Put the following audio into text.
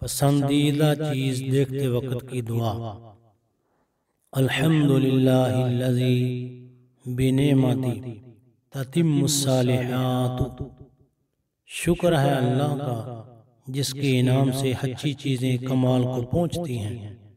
پسندیدہ چیز دیکھتے وقت کی دعا۔ الحمدللہ اللذی بنعمتی تتم الصالحات۔ شکر ہے اللہ کا، جس کے انعام سے اچھی چیزیں کمال کو پہنچتی ہیں۔